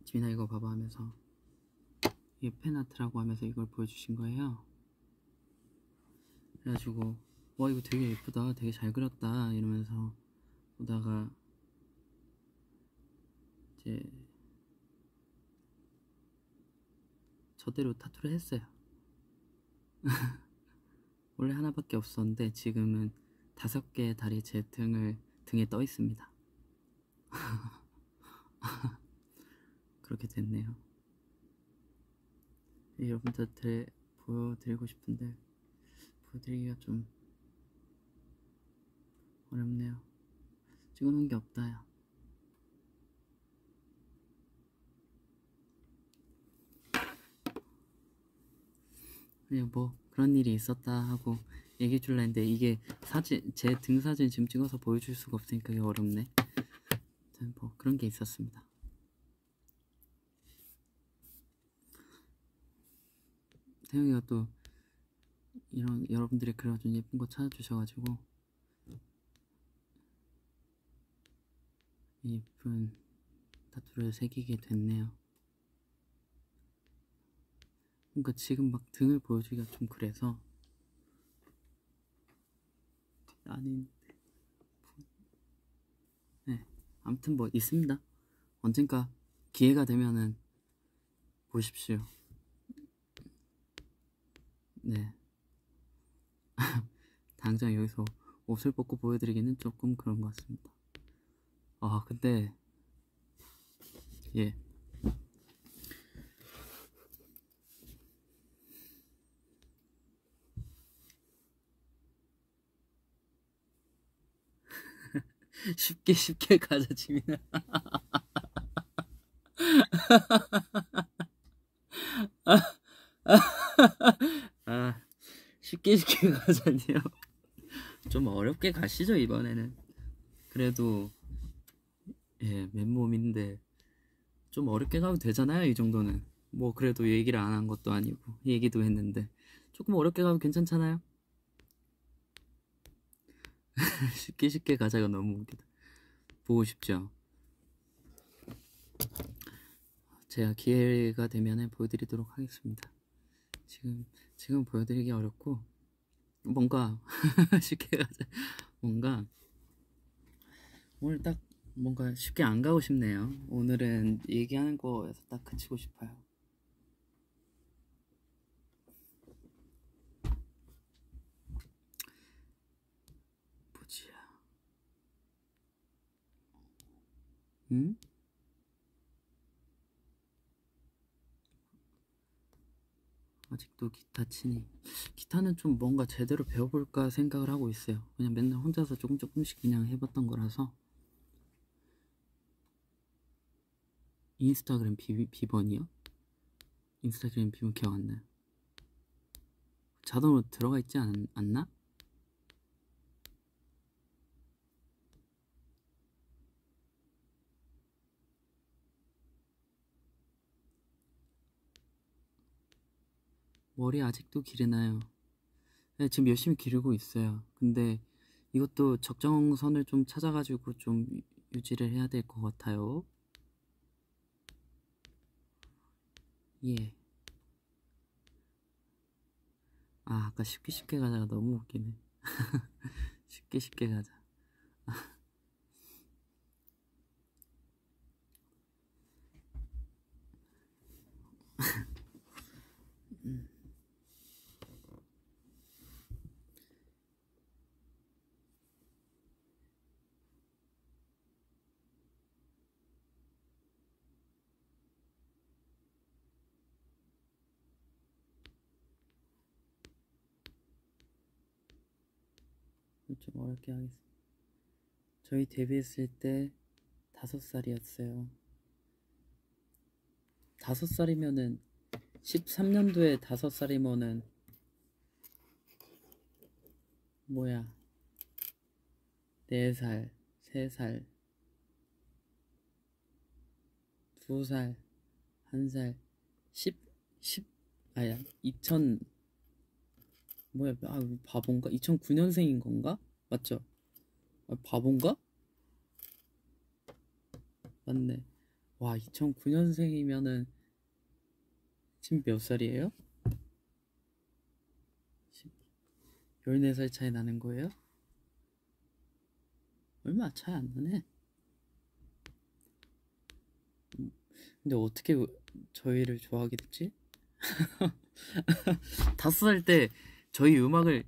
지민아 이거 봐봐 하면서. 이게 팬아트라고 하면서 이걸 보여주신 거예요. 그래가지고 와 이거 되게 예쁘다. 되게 잘 그렸다. 이러면서 보다가 이제 저대로 타투를 했어요. 원래 하나밖에 없었는데 지금은 다섯 개의 달이 제 등을 등에 떠 있습니다. 그렇게 됐네요. 여러분들 보여드리고 싶은데 보여드리기가 좀 어렵네요. 찍어놓은 게 없다요. 그냥 뭐 그런 일이 있었다 하고 얘기해 줄라 했는데 이게 사진 제 등 사진 지금 찍어서 보여줄 수가 없으니까 이게 어렵네. 뭐 그런 게 있었습니다. 태영이가 또 이런 여러분들이 그려준 예쁜 거 찾아주셔가지고 예쁜 타투를 새기게 됐네요. 그러니까 지금 막 등을 보여주기가 좀 그래서 아닌 네 아무튼 뭐 있습니다. 언젠가 기회가 되면은 보십시오. 네. 당장 여기서 옷을 벗고 보여드리기는 조금 그런 것 같습니다. 아, 근데, 예. 쉽게 쉽게 가자, 지민아. 아, 쉽게 쉽게 가자니요. 좀 어렵게 가시죠, 이번에는. 그래도, 예, 맨몸인데, 좀 어렵게 가도 되잖아요, 이 정도는. 뭐, 그래도 얘기를 안 한 것도 아니고, 얘기도 했는데, 조금 어렵게 가도 괜찮잖아요? 쉽게 쉽게 가자가 너무 웃기다. 보고 싶죠? 제가 기회가 되면 보여드리도록 하겠습니다. 지금 지금 보여드리기 어렵고 뭔가 쉽게 가자 뭔가 오늘 딱 뭔가 쉽게 안 가고 싶네요. 오늘은 얘기하는 거에서 딱 그치고 싶어요. 보지야. 응? 아직도 기타 치니 기타는 좀 뭔가 제대로 배워볼까 생각을 하고 있어요 그냥 맨날 혼자서 조금 조금씩 그냥 해봤던 거라서 인스타그램 비, 비번이요? 인스타그램 비번 기억 안 나요 자동으로 들어가 있지 않, 않나? 머리 아직도 기르나요? 네, 지금 열심히 기르고 있어요. 근데 이것도 적정 선을 좀 찾아가지고 좀 유지를 해야 될 것 같아요. 예. 아, 아까 쉽게 쉽게 가자가 너무 웃기네. 쉽게 쉽게 가자. 음. 좀 어렵게 하겠습니다. 저희 데뷔했을 때 다섯 살이었어요. 다섯 살이면은 13년도에 다섯 살이면은 뭐야? 네 살, 세 살, 두 살, 한 살, 10, 10, 아야, 2000, 뭐야, 아, 바본가? 2009년생인 건가? 맞죠? 아, 바본가? 맞네. 와, 2009년생이면은 지금 몇 살이에요? 14살 차이 나는 거예요? 얼마 차이 안 나네. 근데 어떻게 저희를 좋아하게 됐지? 다섯 살 때 저희 음악을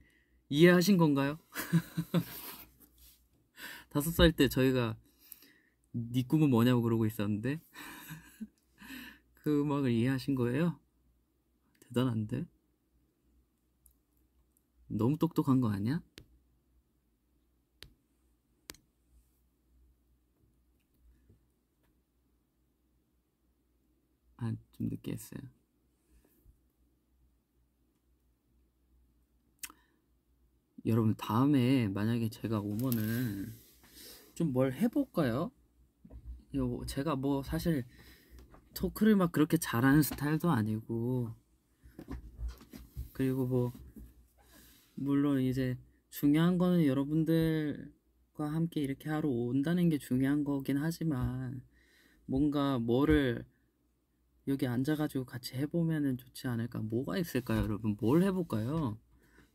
이해하신 건가요? 다섯 살 때 저희가 네 꿈은 뭐냐고 그러고 있었는데 그 음악을 이해하신 거예요? 대단한데? 너무 똑똑한 거 아니야? 아, 좀 늦게 했어요. 여러분 다음에 만약에 제가 오면은 좀 뭘 해볼까요? 요 제가 뭐 사실 토크를 막 그렇게 잘하는 스타일도 아니고 그리고 뭐 물론 이제 중요한 거는 여러분들과 함께 이렇게 하러 온다는 게 중요한 거긴 하지만 뭔가 뭐를 여기 앉아가지고 같이 해보면은 좋지 않을까? 뭐가 있을까요 여러분? 뭘 해볼까요?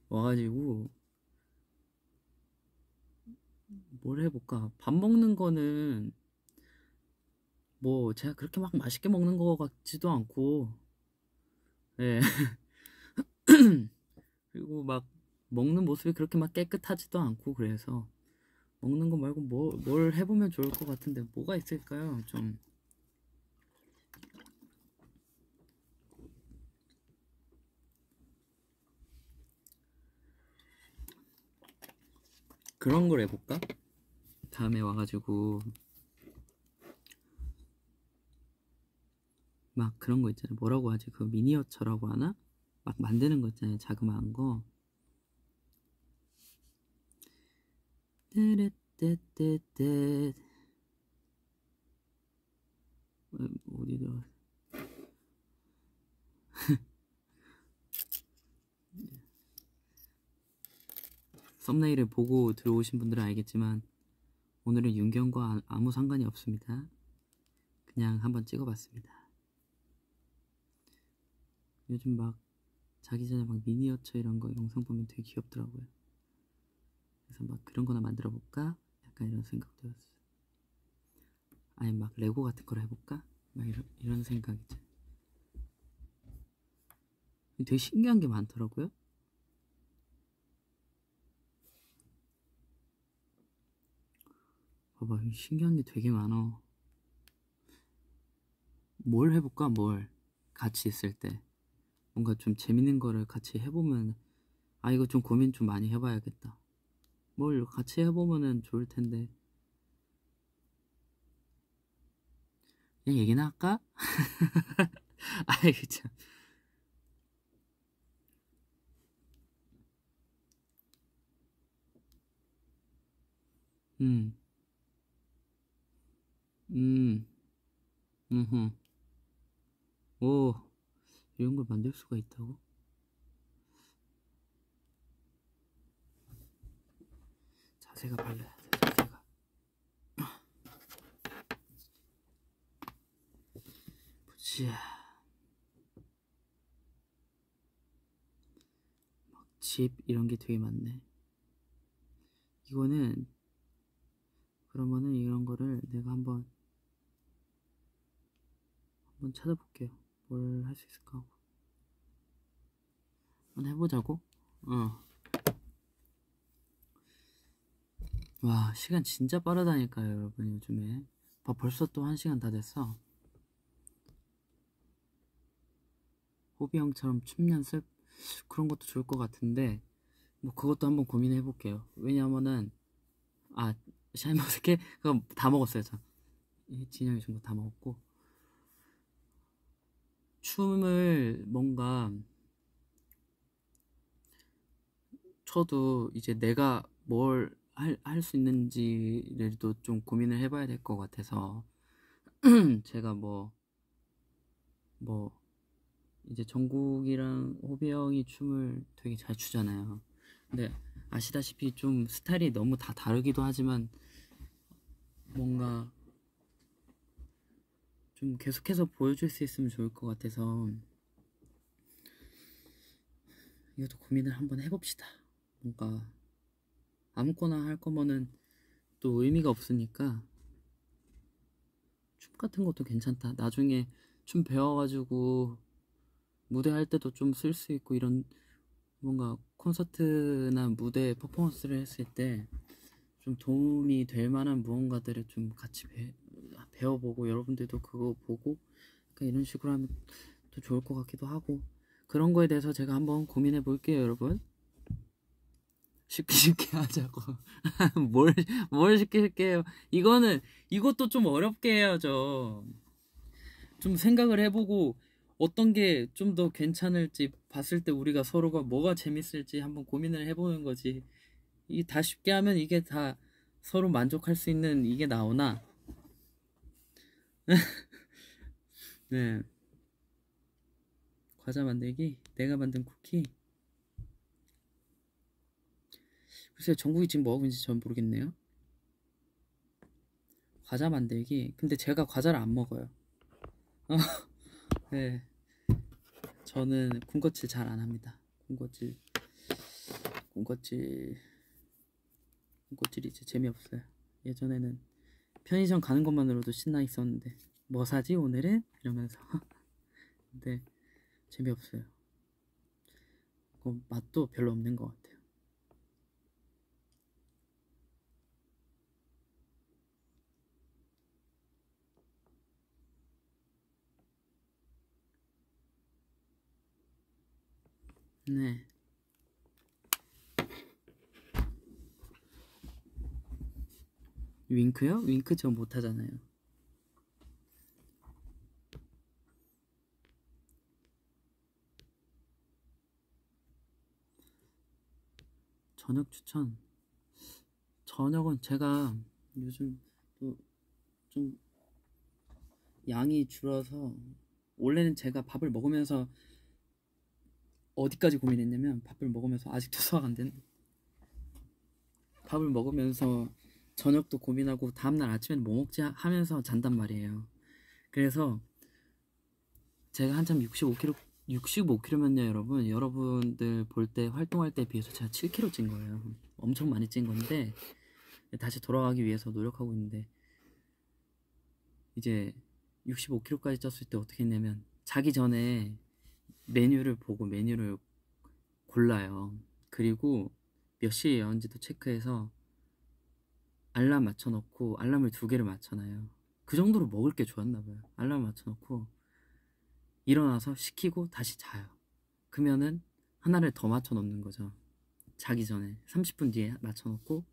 와가지고 뭘 해볼까? 밥 먹는 거는 뭐 제가 그렇게 막 맛있게 먹는 거 같지도 않고. 예. 그리고 막 먹는 모습이 그렇게 막 깨끗하지도 않고 그래서 먹는 거 말고 뭐, 뭘 해보면 좋을 것 같은데 뭐가 있을까요? 좀 그런 걸 해볼까? 다음에 와가지고 막 그런 거 있잖아요. 뭐라고 하지? 그 미니어처라고 하나? 막 만드는 거 있잖아요. 자그마한 거. 떼떼떼떼 어디 들어? 썸네일을 보고 들어오신 분들은 알겠지만 오늘은 윤경과 아무 상관이 없습니다. 그냥 한번 찍어봤습니다. 요즘 막 자기 전에 막 미니어처 이런 거 영상 보면 되게 귀엽더라고요. 그래서 막 그런 거나 만들어 볼까? 약간 이런 생각도 들었어요. 아니 막 레고 같은 걸 해볼까? 막 이런, 이런 생각이죠. 되게 신기한 게 많더라고요. 봐봐, 신기한 게 되게 많아. 뭘 해볼까, 뭘. 같이 있을 때. 뭔가 좀 재밌는 거를 같이 해보면, 아, 이거 좀 고민 좀 많이 해봐야겠다. 뭘 같이 해보면은 좋을 텐데. 그냥 얘기나 할까? 아이, 참. 음. 음, 음흠. 오, 이런 걸 만들 수가 있다고? 자세가 발라야 돼, 자세가. 보자. 막 집, 이런 게 되게 많네. 이거는, 그러면은 이런 거를 내가 한번 한번 찾아볼게요. 뭘 할 수 있을까 하고. 한번 해보자고? 어. 와, 시간 진짜 빠르다니까요, 여러분, 요즘에. 봐, 벌써 또 한 시간 다 됐어. 호비 형처럼 춤 연습? 그런 것도 좋을 것 같은데, 뭐, 그것도 한번 고민해 볼게요. 왜냐면은, 아, 샤인머스켓? 그거 다 먹었어요, 저. 진영이 준거다 먹었고. 춤을 뭔가 춰도 이제 내가 뭘 할 할 수 있는지를도 좀 고민을 해봐야 될 것 같아서 제가 뭐뭐 뭐 이제 정국이랑 호비 형이 춤을 되게 잘 추잖아요. 근데 아시다시피 좀 스타일이 너무 다 다르기도 하지만 뭔가 좀 계속해서 보여줄 수 있으면 좋을 것 같아서 이것도 고민을 한번 해봅시다. 뭔가 아무거나 할 거면은 또 의미가 없으니까 춤 같은 것도 괜찮다. 나중에 춤 배워가지고 무대 할 때도 좀 쓸 수 있고 이런 뭔가 콘서트나 무대 퍼포먼스를 했을 때 좀 도움이 될 만한 무언가들을 좀 같이 배, 배워보고 여러분들도 그거 보고 그러니까 이런 식으로 하면 더 좋을 것 같기도 하고 그런 거에 대해서 제가 한번 고민해 볼게요 여러분 쉽게 쉽게 하자고 뭘, 뭘 쉽게 쉽게 해요 이거는 이것도 좀 어렵게 해야죠 좀 생각을 해보고 어떤 게 좀 더 괜찮을지 봤을 때 우리가 서로가 뭐가 재밌을지 한번 고민을 해보는 거지. 이 다 쉽게 하면 이게 다 서로 만족할 수 있는 이게 나오나? 네. 과자 만들기? 내가 만든 쿠키? 글쎄 정국이 지금 뭐하고 있는지 전 모르겠네요. 과자 만들기? 근데 제가 과자를 안 먹어요. 어, 네. 저는 군것질 잘 안 합니다. 군것질, 군것질, 군것질이 이제 재미없어요. 예전에는 편의점 가는 것만으로도 신나 있었는데, 뭐 사지 오늘은? 이러면서. 근데 재미없어요. 그 맛도 별로 없는 것 같아요. 네. 윙크요? 윙크 저 못하잖아요. 저녁 추천. 저녁은 제가 요즘 또 좀 양이 줄어서 원래는 제가 밥을 먹으면서 어디까지 고민했냐면 밥을 먹으면서 아직도 소화가 안 되는 밥을 먹으면서 저녁도 고민하고 다음날 아침엔 뭐 먹지 하면서 잔단 말이에요. 그래서 제가 한참 65kg 65kg면요 여러분 여러분들 볼 때 활동할 때 비해서 제가 7kg 찐 거예요. 엄청 많이 찐 건데 다시 돌아가기 위해서 노력하고 있는데 이제 65kg까지 쪘을 때 어떻게 했냐면 자기 전에 메뉴를 보고 메뉴를 골라요. 그리고 몇 시에 예언지도 체크해서 알람 맞춰놓고 알람을 두 개를 맞춰놔요. 그 정도로 먹을 게 좋았나 봐요. 알람 맞춰놓고 일어나서 시키고 다시 자요. 그러면은 하나를 더 맞춰놓는 거죠. 자기 전에 30분 뒤에 맞춰놓고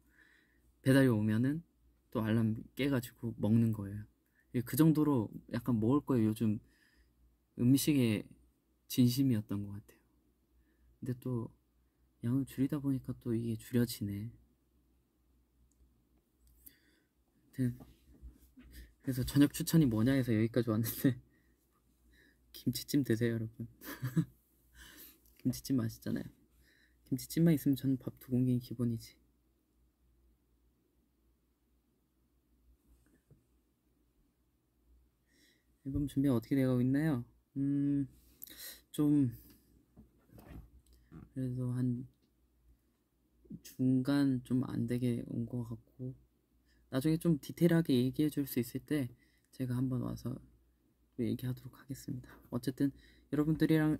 배달이 오면은 또 알람 깨가지고 먹는 거예요. 예, 그 정도로 약간 먹을 거에 요즘 음식에 진심이었던 것 같아요. 근데 또 양을 줄이다 보니까 또 이게 줄여지네. 그래서 저녁 추천이 뭐냐 해서 여기까지 왔는데 김치찜 드세요 여러분. 김치찜 맛있잖아요. 김치찜만 있으면 저는 밥 두 공기 기본이지. 앨범 준비 어떻게 되고 있나요? 음, 좀, 그래도 한 중간 좀 안 되게 온 것 같고, 나중에 좀 디테일하게 얘기해 줄 수 있을 때 제가 한번 와서 얘기하도록 하겠습니다. 어쨌든 여러분들이랑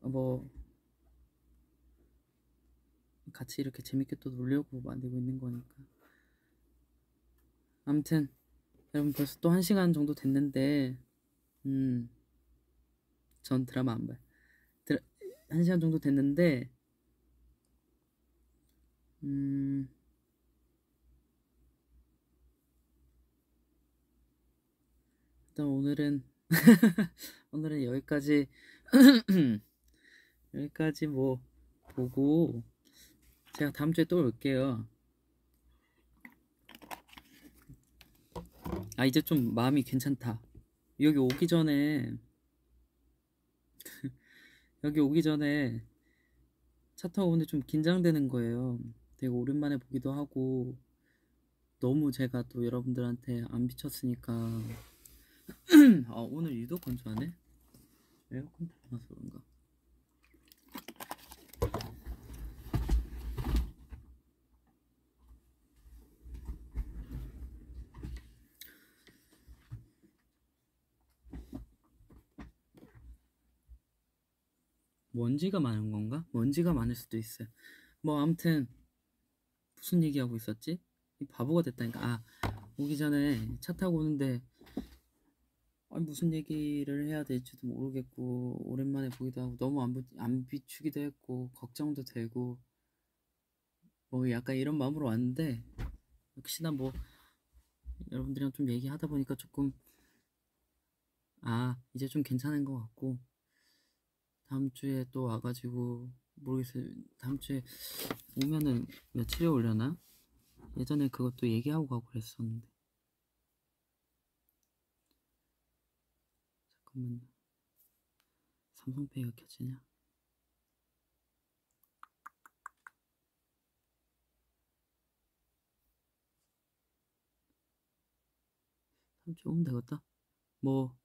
뭐 같이 이렇게 재밌게 또 놀려고 만들고 있는 거니까. 아무튼 여러분 벌써 또 한 시간 정도 됐는데 음, 전 드라마 안 봐요. 드라, 한 시간 정도 됐는데 음, 일단 오늘은 오늘은 여기까지 여기까지 뭐 보고 제가 다음 주에 또 올게요. 아 이제 좀 마음이 괜찮다. 여기 오기 전에 여기 오기 전에 차 타고 오는데 좀 긴장되는 거예요. 되게 오랜만에 보기도 하고 너무 제가 또 여러분들한테 안 비쳤으니까 아 오늘 유독 건조하네. 에어컨 틀어놔서 그런가? 먼지가 많은 건가? 먼지가 많을 수도 있어요. 뭐 아무튼 무슨 얘기하고 있었지? 이 바보가 됐다니까. 아 오기 전에 차 타고 오는데 무슨 얘기를 해야 될지도 모르겠고 오랜만에 보기도 하고 너무 안, 부, 안 비추기도 했고 걱정도 되고 뭐 약간 이런 마음으로 왔는데 역시나 뭐 여러분들이랑 좀 얘기하다 보니까 조금 아 이제 좀 괜찮은 것 같고 다음 주에 또 와가지고 모르겠어요. 다음 주에 오면은 며칠에 오려나? 예전에 그것도 얘기하고 가고 그랬었는데 잠깐만요. 삼성페이가 켜지냐? 주에 오면 되겠다. 뭐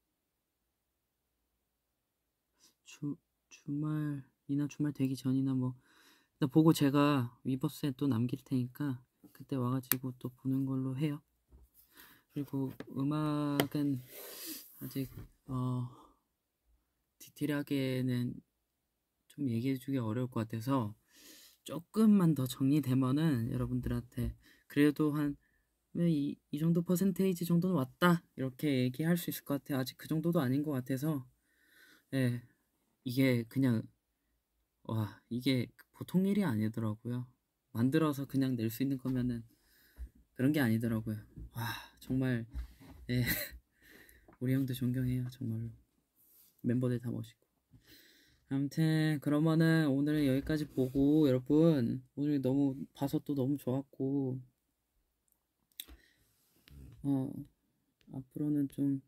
주, 주말이나 주말 되기 전이나 뭐 일단 보고 제가 위버스에 또 남길 테니까 그때 와가지고 또 보는 걸로 해요. 그리고 음악은 아직 어 디테일하게는 좀 얘기해 주기 어려울 것 같아서 조금만 더 정리되면은 여러분들한테 그래도 한 이 이 정도 퍼센테이지 정도는 왔다 이렇게 얘기할 수 있을 것 같아요. 아직 그 정도도 아닌 것 같아서 예 이게 그냥 와 이게 보통 일이 아니더라고요. 만들어서 그냥 낼 수 있는 거면은 그런 게 아니더라고요. 와 정말 예 우리 형도 존경해요 정말로 멤버들 다 멋있고 아무튼 그러면은 오늘은 여기까지 보고 여러분 오늘 너무 봐서 또 너무 좋았고 어 앞으로는 좀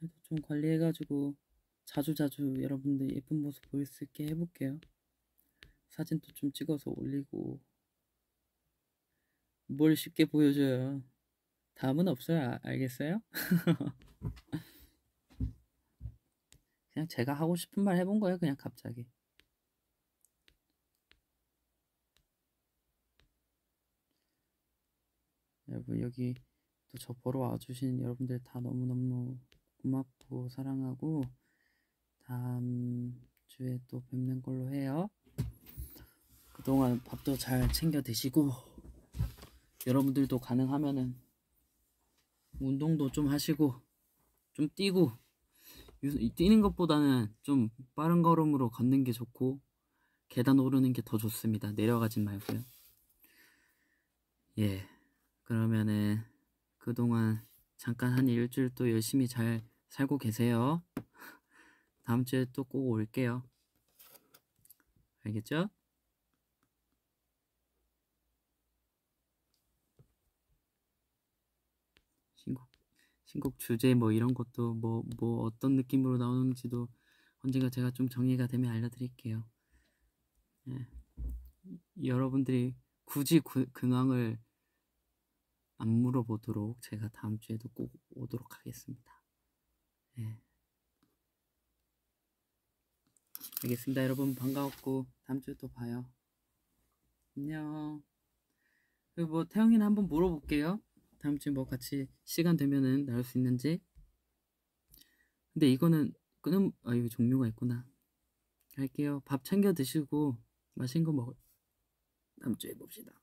살도 좀 관리해가지고 자주자주 여러분들 예쁜 모습 보일 수 있게 해볼게요. 사진도 좀 찍어서 올리고 뭘 쉽게 보여줘요. 다음은 없어요. 아, 알겠어요? 그냥 제가 하고 싶은 말 해본 거예요. 그냥 갑자기. 여러분 여기 또 저 보러 와주신 여러분들 다 너무너무 고맙고 사랑하고 다음 주에 또 뵙는 걸로 해요. 그동안 밥도 잘 챙겨 드시고 여러분들도 가능하면은 운동도 좀 하시고 좀 뛰고 뛰는 것보다는 좀 빠른 걸음으로 걷는 게 좋고 계단 오르는 게 더 좋습니다. 내려가진 말고요. 예. 그러면은 그동안 잠깐 한 일주일 또 열심히 잘 살고 계세요. 다음 주에 또 꼭 올게요. 알겠죠? 신곡, 신곡 주제 뭐 이런 것도 뭐, 뭐 어떤 느낌으로 나오는지도 언젠가 제가 좀 정리가 되면 알려드릴게요. 예. 여러분들이 굳이 그, 근황을 안 물어보도록 제가 다음 주에도 꼭 오도록 하겠습니다. 예. 알겠습니다. 여러분 반가웠고 다음 주에 또 봐요. 안녕. 그리고 뭐 태영이는 한번 물어볼게요. 다음 주에 뭐 같이 시간 되면은 나올 수 있는지. 근데 이거는 끊음 아 이거 종류가 있구나. 갈게요. 밥 챙겨 드시고 맛있는 거 먹어. 다음 주에 봅시다.